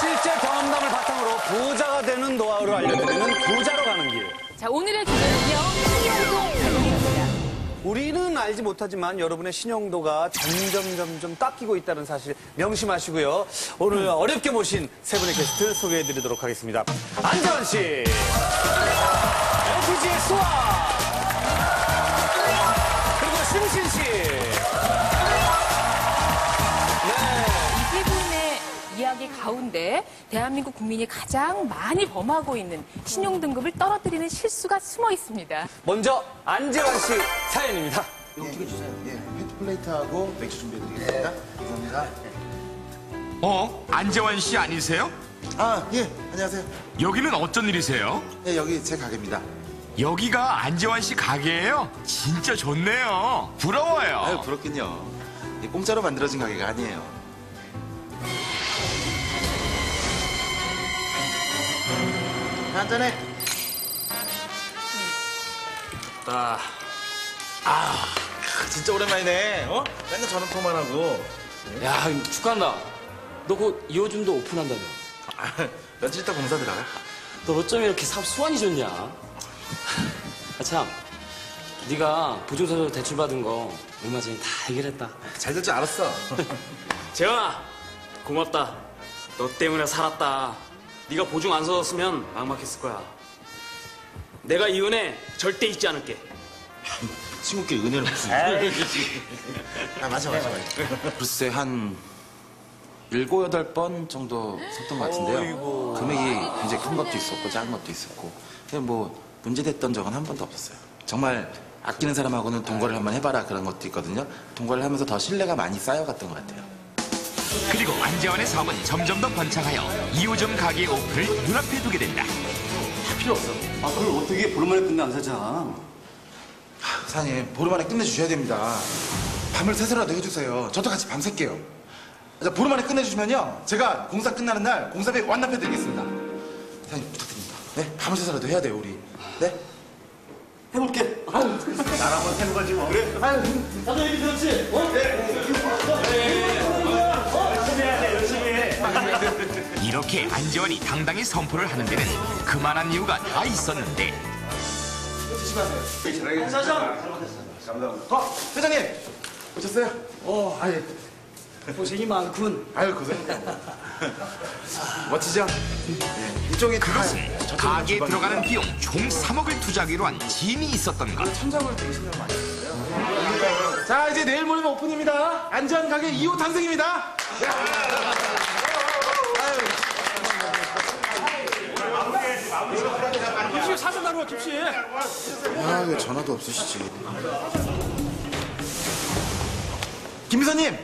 실제 경험담을 바탕으로 부자가 되는 노하우를 알려드리는 부자로 가는 길. 자, 오늘의 주제는요. 신용도 발목입니다. 우리는 알지 못하지만 여러분의 신용도가 점점 점점 깎이고 있다는 사실 명심하시고요. 오늘 어렵게 모신 세 분의 게스트 소개해드리도록 하겠습니다. 안재환 씨, LPG의 수아, 그리고 심신 씨. 이야기 가운데 대한민국 국민이 가장 많이 범하고 있는 신용 등급을 떨어뜨리는 실수가 숨어 있습니다. 먼저 안재환 씨 사연입니다. 예, 페트 플레이트하고 맥주 준비해드리겠습니다. 감사합니다. 어? 안재환 씨 아니세요? 아, 예, 안녕하세요. 여기는 어쩐 일이세요? 예, 여기 제 가게입니다. 여기가 안재환 씨 가게예요? 진짜 좋네요. 부러워요. 아유, 부럽긴요. 이 공짜로 만들어진 가게가 아니에요. 한잔해. 아, 아, 진짜 오랜만이네. 어? 맨날 전화통만 하고. 야, 축하한다. 너곧 2호점도 오픈한다며. 아, 며칠 있다 공사 들어가. 너 어쩜 이렇게 사업 수완이 좋냐? 아, 참. 네가 보증서로 대출받은 거 얼마 전에 다 해결했다. 잘 될 줄 알았어. 재현아, 고맙다. 너 때문에 살았다. 네가 보증 안 서줬으면 막막했을 거야. 내가 이 은혜 절대 잊지 않을게. 친구끼리 은혜를 무슨. 아, 맞아, 맞아, 맞아. 글쎄, 한 일곱, 여덟 번 정도 섰던 것 같은데요. 금액이 굉장히 큰 것도 있었고, 작은 것도 있었고. 근데 뭐, 문제됐던 적은 한 번도 없었어요. 정말 아끼는 사람하고는 동거를 한번 해봐라 그런 것도 있거든요. 동거를 하면서 더 신뢰가 많이 쌓여갔던 것 같아요. 그리고 안재환의 사업은 점점 더 번창하여 2호점 가게 오픈을 눈앞에 두게 된다. 필요 없어. 아, 그걸 어떻게 보름만에 끝내 안 사잖아. 사장님, 보름 안에 끝내주셔야 됩니다. 밤을 새서라도 해주세요. 저도 같이 밤샐게요. 자, 보름 안에 끝내주시면요. 제가 공사 끝나는 날 공사비 완납해드리겠습니다. 사장님, 부탁드립니다. 네? 밤을 새서라도 해야 돼요, 우리. 네? 해볼게. 아유, 나라면 해는 거지 뭐. 그래. 아유, 나도 얘기 들었지? 어? 이렇게 안재환이 당당히 선포를 하는 데는 그만한 이유가 다 있었는데 어, 회장님! 오셨어요? 어, 아니, 고생이 많군. 아유, 고생합니다. 멋지죠? 네, 이쪽에 다 그것은 가게에. 들어가는 비용 총 3억을 투자하기로 한 짐이 있었던 것. 천장을 되게 신경 많이 썼어요. 자, 이제 내일 모레면 오픈입니다. 안전 가게 2호 탄생입니다. 아, 왜 전화도 없으시지? 김 이사님!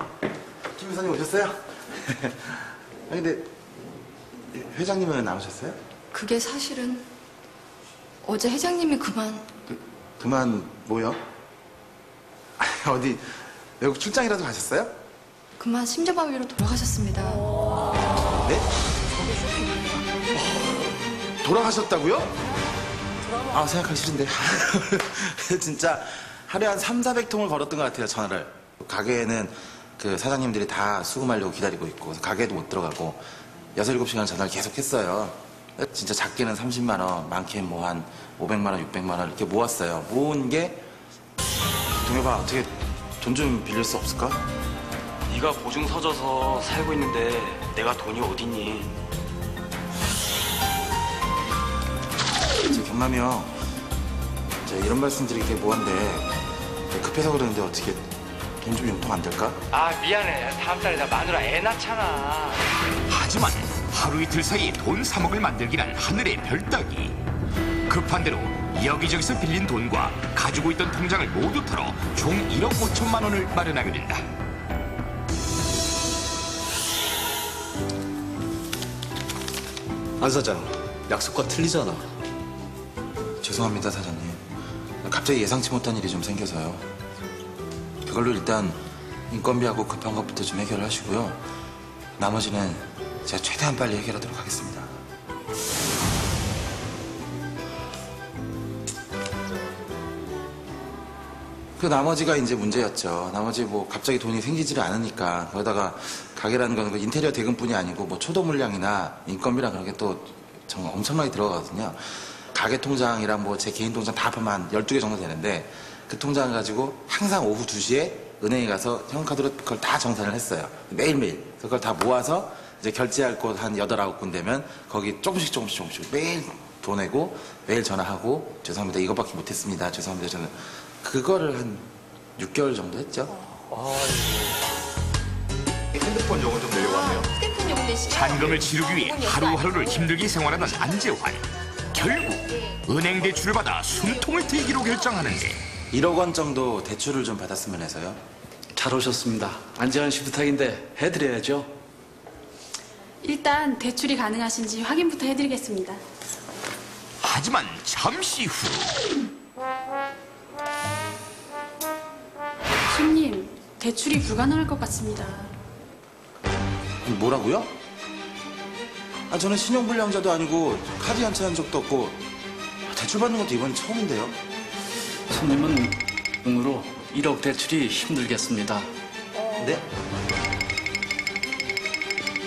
김 이사님 오셨어요? 아, 근데 회장님은 안 오셨어요? 그게 사실은 어제 회장님이 그만 그, 그만 뭐요? 어디 외국 출장이라도 가셨어요? 그만 심장마비로 돌아가셨습니다. 네? 돌아가셨다고요? 아 생각하기 싫은데 진짜 하루에 한 3, 400통을 걸었던 것 같아요 전화를 가게에는 그 사장님들이 다 수금하려고 기다리고 있고 가게도 못 들어가고 6, 7시간 전화를 계속 했어요 진짜 작게는 30만 원 많게는 뭐한 500만 원, 600만 원 이렇게 모았어요 모은 게 동해봐 어떻게 돈 좀 빌릴 수 없을까? 네가 보증 서져서 살고 있는데 내가 돈이 어딨니? 형, 제가 이런 말씀 드리기 뭐한데 급해서 그러는데 어떻게 돈 좀 용통 안 될까? 아 미안해 다음 달에 나 마누라 애 낳잖아 하지만 하루 이틀 사이에 돈 3억을 만들기란 하늘의 별따기. 급한 대로 여기저기서 빌린 돈과 가지고 있던 통장을 모두 털어 총 1억 5천만 원을 마련하게 된다. 안 사장, 약속과 틀리잖아. 죄송합니다 사장님 갑자기 예상치 못한 일이 좀 생겨서요 그걸로 일단 인건비하고 급한 것부터 좀 해결하시고요 나머지는 제가 최대한 빨리 해결하도록 하겠습니다 그 나머지가 이제 문제였죠. 나머지 뭐 갑자기 돈이 생기지를 않으니까 거기다가 가게라는 거는 그 인테리어 대금뿐이 아니고 뭐 초도 물량이나 인건비랑 그런 게 또 정말 엄청나게 들어가거든요. 가게 통장이랑 뭐 제 개인 통장 다 합하면 한 12개 정도 되는데 그 통장 가지고 항상 오후 2시에 은행에 가서 현금카드로 그걸 다 정산을 했어요. 매일매일. 그걸 다 모아서 이제 결제할 곳 한 8, 9군 되면 거기 조금씩 조금씩 조금씩 매일 보내고 매일 전화하고 죄송합니다. 이것밖에 못했습니다. 죄송합니다. 저는 그거를 한 6개월 정도 했죠. 핸드폰 요금 좀. 휴대폰 요금 내시죠? 잔금을 치르기 위해 하루하루를 힘들게 생활하던 안재환. 결국 은행 대출을 받아 숨통을 트이기로 결정하는데 1억 원 정도 대출을 좀 받았으면 해서요. 잘 오셨습니다. 안재환 씨 부탁인데 해드려야죠. 일단 대출이 가능하신지 확인부터 해드리겠습니다. 하지만 잠시 후 손님, 대출이 불가능할 것 같습니다. 뭐라고요? 아, 저는 신용불량자도 아니고 카드 연체한 적도 없고 대출 받는 것도 이번이 처음인데요. 손님은 응으로 1억 대출이 힘들겠습니다. 네?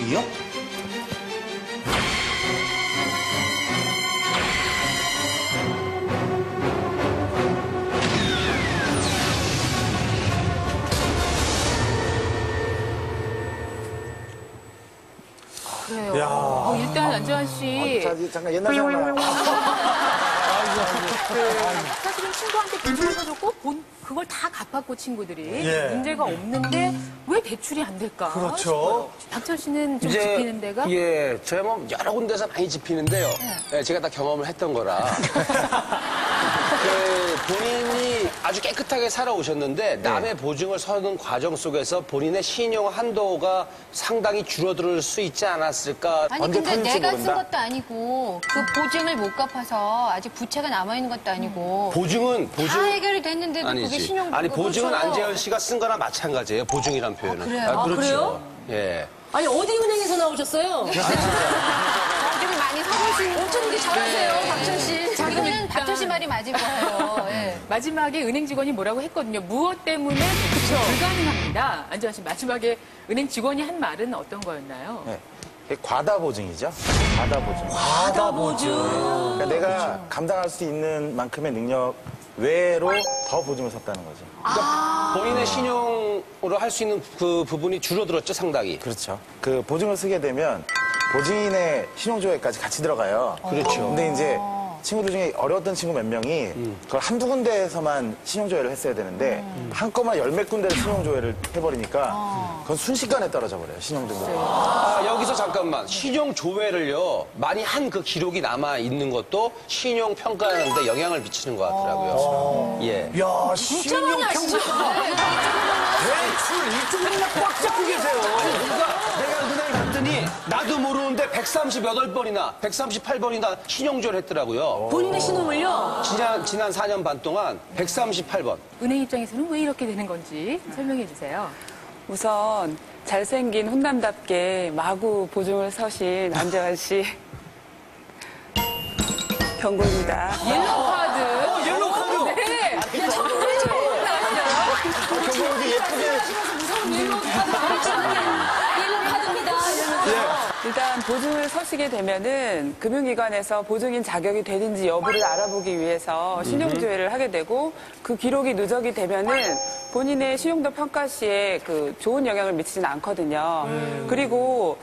이요? 그래요. 야. 어, 일단 안재환 씨 잠깐 옛날 생각나. 사실은 친구한테 빚을 져줬고 본 그걸 다 갚았고 친구들이 예. 문제가 없는데 왜 대출이 안 될까? 그렇죠. 싶어요. 박철 씨는 좀 짚히는 데가 예, 저야 뭐 여러 군데서 많이 짚히는데요. 예, 제가 다 경험을 했던 거라. 그 본인이 아주 깨끗하게 살아오셨는데 남의 보증을 서는 과정 속에서 본인의 신용 한도가 상당히 줄어들 수 있지 않았을까. 아니 언제 근데 터질지 내가 쓴 모른다. 것도 아니고 그 보증을 못 갚아서 아직 부채가 남아 있는 것도 아니고 보증은 보증 다 해결이 됐는데도 그게 아니지. 신용 아니 보증은. 안재현 씨가 쓴 거나 마찬가지예요. 보증이란 표현은. 그래요? 아, 그렇죠. 예. 아니 어디 은행에서 나오셨어요? 보증을 많이 사보신 어쩜 이렇게 잘하세요, 박철 씨? 이거는 박철 씨 말이 맞을 거예요. 예. 마지막에 은행 직원이 뭐라고 했거든요. 무엇 때문에 대출이 불가능합니다. 안재환 씨 마지막에 은행 직원이 한 말은 어떤 거였나요? 네. 과다 보증이죠. 과다 보증. 과다 보증. 그러니까 내가 감당할 수 있는 만큼의 능력 외로 더 보증을 섰다는 거죠. 본인의 신용으로 할 수 있는 그 부분이 줄어들었죠, 상당히. 그렇죠. 그 보증을 쓰게 되면 보증인의 신용조회까지 같이 들어가요. 그렇죠. 근데 이제 친구들 중에 어려웠던 친구 몇 명이 그걸 한두 군데에서만 신용조회를 했어야 되는데 한꺼번에 열몇 군데를 신용조회를 해버리니까 그건 순식간에 떨어져 버려요, 신용등급. 아, 여기서 잠깐만. 신용 조회를요, 많이 한 그 기록이 남아 있는 것도 신용 평가하는데 영향을 미치는 것 같더라고요. 예. 야, 신용 평가. 대출 이쪽으로 꽉 잡고 계세요. 그러니까 내가 갔더니 나도 모르는데 138번이나 138번이나 신용조회를 했더라고요. 본인의 신용을요? 지난, 지난 4년 반 동안 138번. 은행 입장에서는 왜 이렇게 되는 건지 설명해 주세요. 우선 잘생긴 훈남답게 마구 보증을 서신 안재환 씨 경고입니다. 옐로우 카드. 어, 옐로우 카드. 네. 경고도 예쁘게 옐로우 카드입니다. 일단 보증을 서시게 되면은 금융기관에서 보증인 자격이 되는지 여부를 알아보기 위해서 신용조회를 하게 되고 그 기록이 누적이 되면은 본인의 신용도 평가 시에 그 좋은 영향을 미치지는 않거든요. 그리고